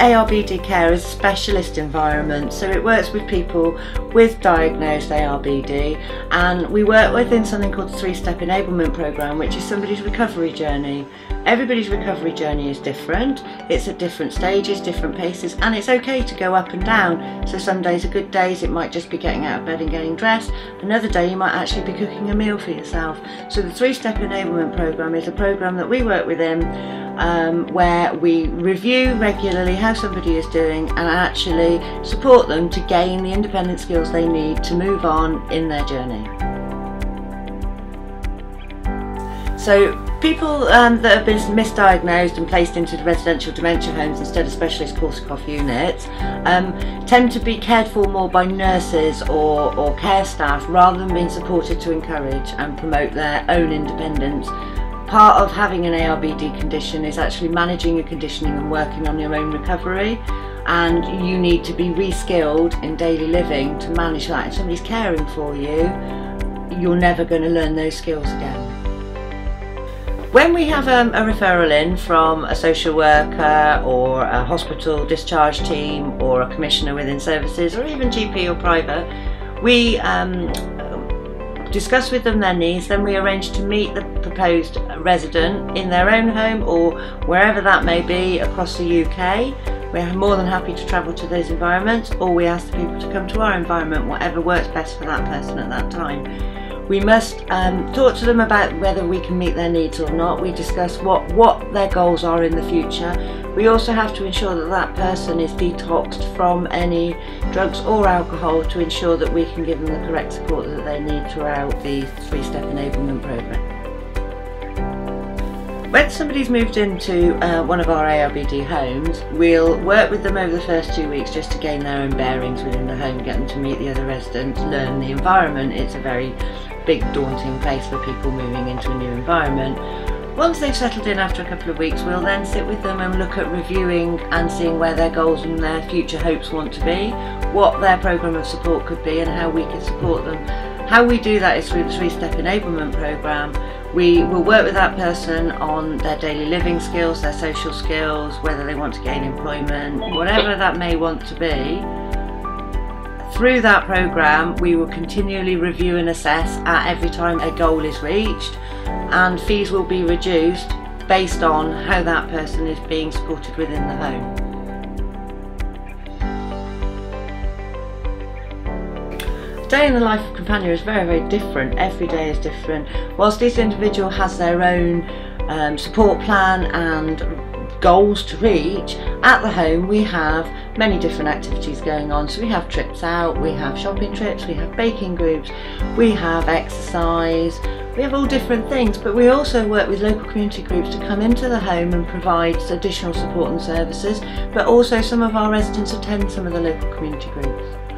ARBD care is a specialist environment, so it works with people with diagnosed ARBD, and we work within something called the Three Step Enablement Programme, which is somebody's recovery journey. Everybody's recovery journey is different, it's at different stages, different paces, and it's okay to go up and down. So, some days are good days, it might just be getting out of bed and getting dressed, another day, you might actually be cooking a meal for yourself. So, the Three Step Enablement Programme is a programme that we work within um, where we review regularly how somebody is doing and actually support them to gain the independent skills they need to move on in their journey. So people um, that have been misdiagnosed and placed into residential dementia homes instead of specialist Korsakoff units um, tend to be cared for more by nurses or, or care staff rather than being supported to encourage and promote their own independence part of having an ARBD condition is actually managing your conditioning and working on your own recovery and you need to be reskilled in daily living to manage that. If somebody's caring for you, you're never going to learn those skills again. When we have um, a referral in from a social worker or a hospital discharge team or a commissioner within services or even GP or private, we um, discuss with them their needs, then we arrange to meet the proposed resident in their own home or wherever that may be across the UK. We're more than happy to travel to those environments or we ask the people to come to our environment, whatever works best for that person at that time. We must um, talk to them about whether we can meet their needs or not. We discuss what, what their goals are in the future. We also have to ensure that that person is detoxed from any drugs or alcohol to ensure that we can give them the correct support that they need throughout the three-step enablement programme. When somebody's moved into uh, one of our ARBD homes, we'll work with them over the first two weeks just to gain their own bearings within the home, get them to meet the other residents, learn the environment. It's a very big daunting place for people moving into a new environment. Once they've settled in after a couple of weeks, we'll then sit with them and look at reviewing and seeing where their goals and their future hopes want to be, what their programme of support could be and how we can support them. How we do that is through the three-step enablement programme. We will work with that person on their daily living skills, their social skills, whether they want to gain employment, whatever that may want to be through that programme, we will continually review and assess at every time a goal is reached, and fees will be reduced based on how that person is being supported within the home. day in the life of Campania is very, very different. Every day is different. Whilst each individual has their own um, support plan and goals to reach, at the home we have many different activities going on. So we have trips out, we have shopping trips, we have baking groups, we have exercise, we have all different things, but we also work with local community groups to come into the home and provide additional support and services, but also some of our residents attend some of the local community groups.